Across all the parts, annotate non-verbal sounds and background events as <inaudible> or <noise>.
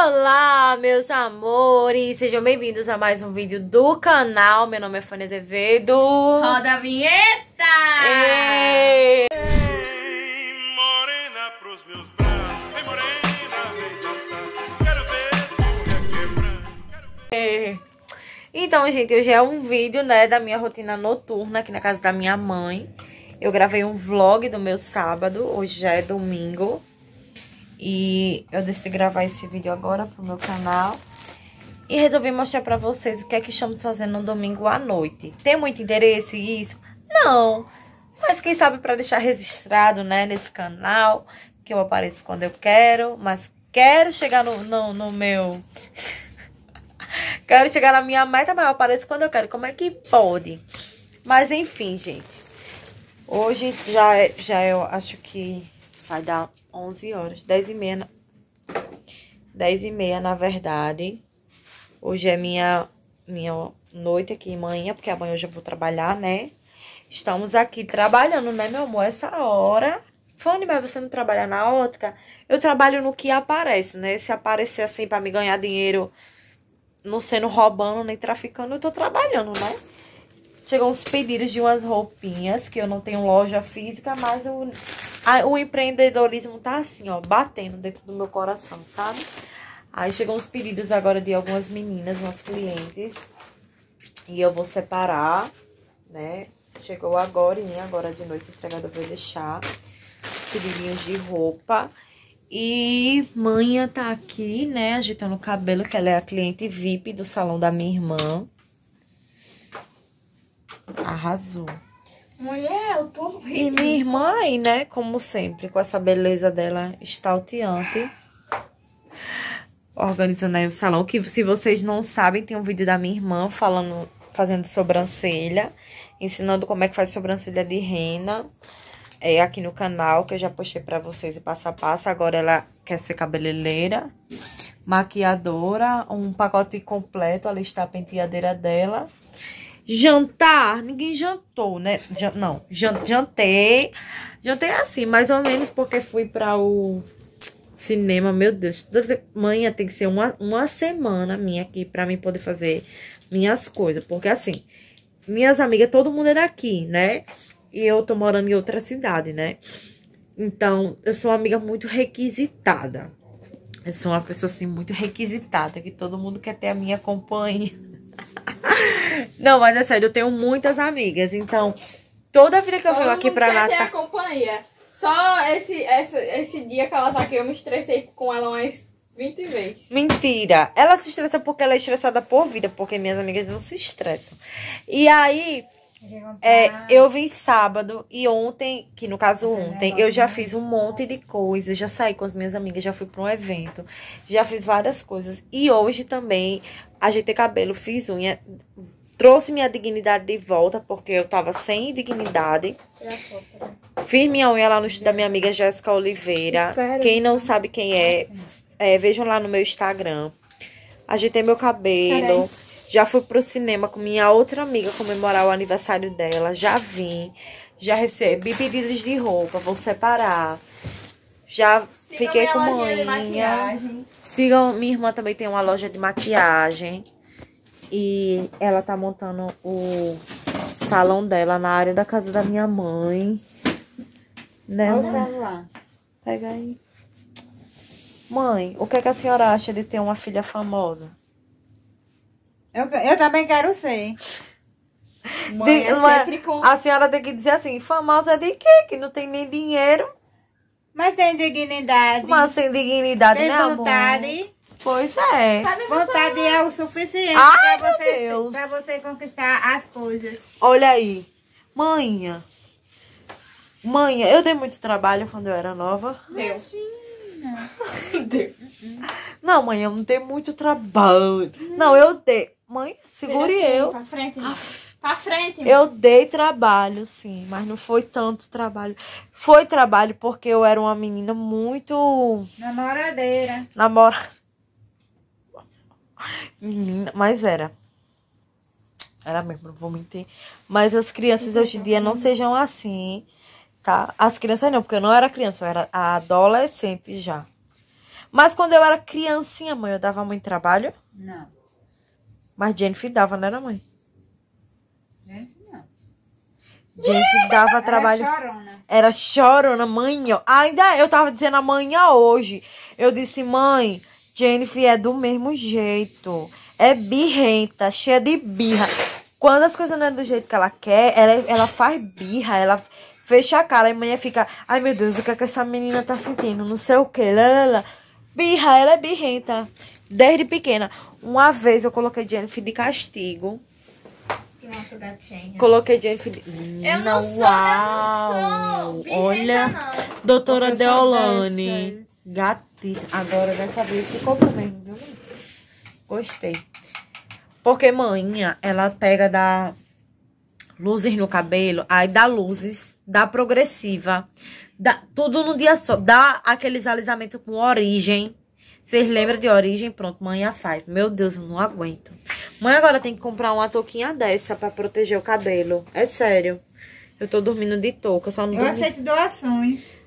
Olá, meus amores! Sejam bem-vindos a mais um vídeo do canal. Meu nome é Fânia Azevedo. Roda a vinheta! Ei! Morena pros meus braços, vem morena, vem dançar. Quero ver tu requebrar, quero ver. Então, gente, hoje é um vídeo, né, da minha rotina noturna aqui na casa da minha mãe. Eu gravei um vlog do meu sábado, hoje já é domingo. E eu decidi gravar esse vídeo agora pro meu canal. E resolvi mostrar pra vocês o que é que estamos fazendo no domingo à noite. Tem muito interesse isso? Não. Mas quem sabe pra deixar registrado, né, nesse canal. Que eu apareço quando eu quero. Mas quero chegar no, no, no meu... <laughs> quero chegar na minha meta, mas eu apareço quando eu quero. Como é que pode? Mas enfim, gente. Hoje já é, já eu acho que vai dar 11 horas, 10 e meia, na- 10 e meia na verdade. Hoje é minha, minha noite aqui, manhã, porque amanhã eu já vou trabalhar, né? Estamos aqui trabalhando, né, meu amor? Essa hora. Fone, mas você não trabalha na ótica? Eu trabalho no que aparece, né? Se aparecer assim pra me ganhar dinheiro, não sendo roubando nem traficando, eu tô trabalhando, né? Chegou uns pedidos de umas roupinhas, que eu não tenho loja física, mas o, a- o empreendedorismo tá assim, ó, batendo dentro do meu coração, sabe? Aí chegou uns pedidos agora de algumas meninas, umas clientes. E eu vou separar, né? Chegou agora, e agora de noite o entregador vai deixar. Pedidinhos de roupa. E manhã tá aqui, né, agitando o cabelo, que ela é a cliente VIP do salão da minha irmã. Arrasou. Mulher, eu tô E minha irmã aí, né, como sempre, com essa beleza dela estalteante. Organizando aí o salão, que se vocês não sabem, tem um vídeo da minha irmã falando, fazendo sobrancelha, ensinando como é que faz sobrancelha de rena. É aqui no canal, que eu já postei pra vocês o passo a passo. Agora ela quer ser cabeleireira, maquiadora, um pacote completo, ali está a penteadeira dela. Jantar, ninguém jantou, né? Jan- não, jan- jantei. Jantei assim, mais ou menos, porque fui para o cinema. Meu Deus, manhã tem que ser uma, uma semana minha aqui para mim poder fazer minhas coisas. Porque assim, minhas amigas, todo mundo é daqui, né? E eu tô morando em outra cidade, né? Então, eu sou uma amiga muito requisitada. Eu sou uma pessoa assim muito requisitada, que todo mundo quer ter a minha companhia. <laughs> Não, mas é sério, eu tenho muitas amigas. Então, toda vida que eu venho aqui pra Natal. a Natal. companhia. Só esse, esse, esse dia que ela tá aqui, eu me estressei com ela umas 20 vezes. Mentira! Ela se estressa porque ela é estressada por vida, porque minhas amigas não se estressam. E aí, é, eu vim sábado e ontem, que no caso ontem, eu já fiz um monte de coisas, já saí com as minhas amigas, já fui pra um evento, já fiz várias coisas. E hoje também ajeitei cabelo, fiz unha, trouxe minha dignidade de volta, porque eu tava sem dignidade. Fiz minha unha lá no estúdio da minha amiga Jéssica Oliveira. Quem não sabe quem é, é, vejam lá no meu Instagram. Ajeitei meu cabelo. Já fui pro cinema com minha outra amiga comemorar o aniversário dela. Já vim. Já recebi pedidos de roupa. Vou separar. Já fiquei com maquiagem. Sigam, minha irmã também tem uma loja de maquiagem. E ela tá montando o salão dela na área da casa da minha mãe. Né, Olha o mãe? celular. Pega aí. Mãe, o que, é que a senhora acha de ter uma filha famosa? Eu, eu também quero ser. <laughs> Mãe, De- é uma- sempre com... A senhora tem que dizer assim, famosa de quê? Que não tem nem dinheiro, Mas tem dignidade. mas sem dignidade, tem né, amor? Pois é. Sabe? Vontade é o suficiente Ai, pra meu você, Deus. pra você conquistar as coisas. Olha aí. Manha. Manha, eu dei muito trabalho quando eu era nova. Deu. <laughs> Deu. Não, mãe, eu não dei muito trabalho. Não, eu dei. Mãe, segure assim, eu. Pra frente. Pra frente. Eu dei trabalho, sim, mas não foi tanto trabalho. Foi trabalho porque eu era uma menina muito Namoradeira. namora. Menina, mas era. Era mesmo, não vou mentir. Mas as crianças hoje em dia não sejam assim, tá? As crianças não, porque eu não era criança, eu era adolescente já. Mas quando eu era criancinha, mãe, eu dava muito trabalho. Não. Mas Jennifer dava, não era, mãe? Gente, não. Jennifer dava trabalho. Era chorona. Era chorona, mãe. Ainda eu tava dizendo amanhã hoje. Eu disse, mãe, Jennifer é do mesmo jeito. É birrenta, cheia de birra. Quando as coisas não é do jeito que ela quer, ela, ela faz birra, ela fecha a cara. E amanhã fica, ai meu Deus, o que é que essa menina tá sentindo? Não sei o que. Lá, lá, lá. Birra, ela é birrenta. Desde pequena. Uma vez eu coloquei Jennifer de castigo. Pronto, gatinha. Coloquei Jennifer de... Eu não sou, eu uau. não sou. Birrenta, Olha. não. Doutora sou Deolane. Dessas. Gatíssima. Agora, dessa vez, ficou bom mesmo, viu? Gostei. Porque manhã, ela pega da luzes no cabelo, aí dá luzes, dá progressiva, dá tudo no dia só, dá aqueles alisamentos com origem. Vocês lembram de origem? Pronto, manhã faz. Meu Deus, eu não aguento. Mãe agora tem que comprar uma touquinha dessa pra proteger o cabelo. É sério. Eu tô dormindo de touca, só não Eu dormi. aceito doações.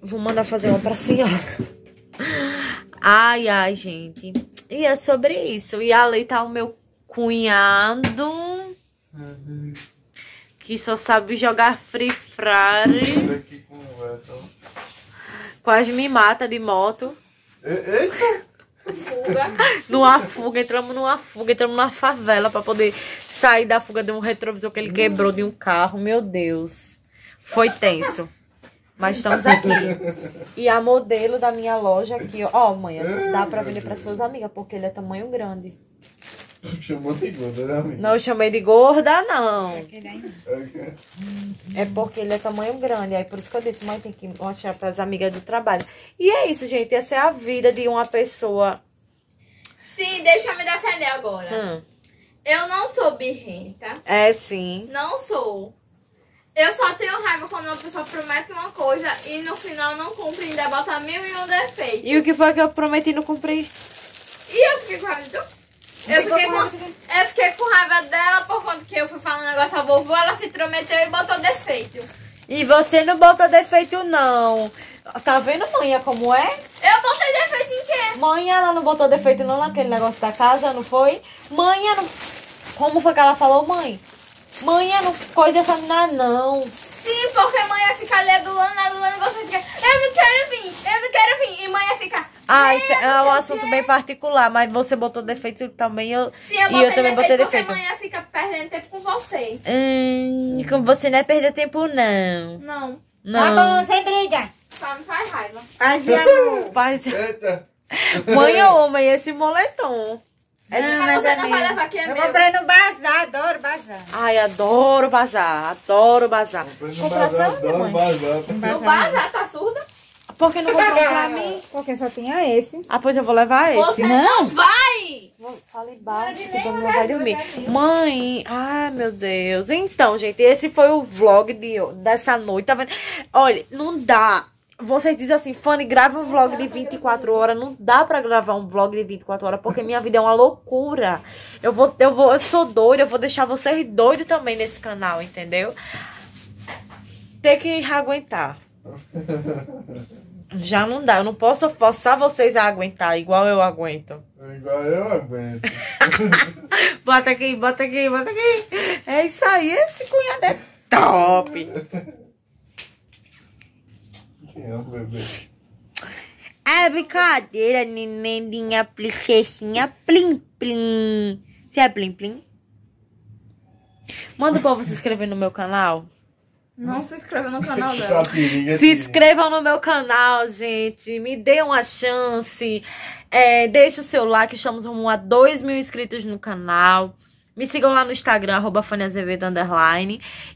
Vou mandar fazer uma pra senhora. Ai, ai, gente. E é sobre isso. E ali tá o meu cunhado. Que só sabe jogar Free Fire. Que conversa. Quase me mata de moto. Eita! Fuga. Numa fuga, entramos numa fuga, entramos numa favela pra poder sair da fuga de um retrovisor que ele quebrou de um carro. Meu Deus. Foi tenso. Mas estamos aqui. E a modelo da minha loja aqui, ó. Ó, mãe, dá pra vender para suas amigas, porque ele é tamanho grande. <laughs> Chamou de gorda, né, amigo? Não eu chamei de gorda, não. Aí. Ok. É porque ele é tamanho grande. Aí por isso que eu disse, mãe, tem que mostrar pras amigas do trabalho. E é isso, gente. Essa é a vida de uma pessoa. Sim, deixa eu me defender agora. Hum, Eu não sou birrenta. é sim. Não sou. Eu só tenho raiva quando uma pessoa promete uma coisa e no final não cumpre e ainda bota mil e um defeitos. E o que foi que eu prometi não cumprir? E eu fiquei com raiva do... Eu fiquei, com eu fiquei com raiva dela por conta que eu fui falar um negócio à vovó, ela se intrometeu e botou defeito. E você não bota defeito, não. Tá vendo, mãe, como é? Eu botei defeito em quê? Mãe, ela não botou defeito não naquele negócio da casa, não foi? Mãe, não... Como foi que ela falou, mãe? Mãe, não coisa essa menina, não. Sim, porque mãe ia ficar ali adulando, adulando, e você fica, eu não quero vir, eu não quero vir. E mãe ia ficar, Ah, isso é um assunto bem particular, mas você botou defeito também, eu... Sim, eu e botei eu também defeito botei porque defeito. mãe ia ficar perdendo tempo com você. Hum, como você não é perder tempo, não. Não, Não. Tá bom, sem briga. só me faz raiva. Paz e amor. Paz- Eita! Mãe, eu amo esse moletom. É Não, mas é não vai levar que é Eu meu. comprei no bazar, adoro bazar. Ai, adoro bazar, adoro bazar. Comprei no Comprar bazar, só, adoro mãe. bazar. No bazar. tá surda? Por que não comprou pra mim? <laughs> Porque só tinha esse. Ah, pois eu vou levar esse. Você não vai! Vou- Fale baixo, Pode que nem o olhar vai dormir. Mãe, ai meu Deus. Então, gente, esse foi o vlog de, dessa noite, tá vendo? Olha, não dá. Vocês dizem assim, Fanny, grava um vlog de 24 horas. Não dá pra gravar um vlog de 24 horas, porque minha vida é uma loucura. Eu vou, eu vou, eu sou doida, eu vou deixar vocês doidos também nesse canal, entendeu? Tem que aguentar. <laughs> Já não dá, eu não posso forçar vocês a aguentar igual eu aguento. Igual eu aguento. <laughs> Bota aqui, bota aqui, bota aqui. É isso aí, esse cunhado é top. <laughs> Quem é o bebê? É brincadeira, nenendinha, princessinha, plim, plim. Você é plim, plim? Manda o povo se inscrever no meu canal. Não se inscreva no canal <laughs> dela. Se inscrevam no meu canal, gente. Me dê uma chance. É, deixe o seu like. Estamos rumo a 2 mil inscritos no canal. Me sigam lá no Instagram, arroba.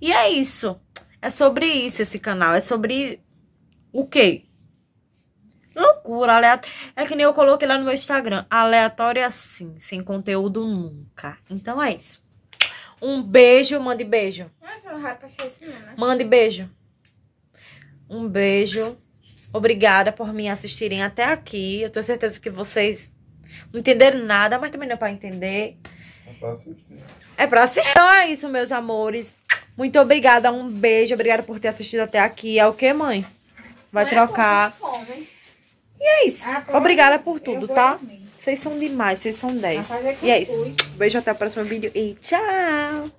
E é isso. É sobre isso esse canal. É sobre o quê? Loucura, aleatório. É que nem eu coloquei lá no meu Instagram. Aleatório assim, sem conteúdo nunca. Então é isso. Um beijo, mande beijo. Nossa, não vai pra ser assim, né? Mande beijo. Um beijo. Obrigada por me assistirem até aqui. Eu tenho certeza que vocês não entenderam nada, mas também não é pra entender. Não pra assistir. É pra assistir. Então é isso, meus amores. Muito obrigada. Um beijo. Obrigada por ter assistido até aqui. É o que, mãe? Vai tô trocar. E é isso. Agora Obrigada por tudo, tá? Vocês são demais, vocês são 10. Vai fazer E é isso. Beijo até o próximo vídeo e tchau!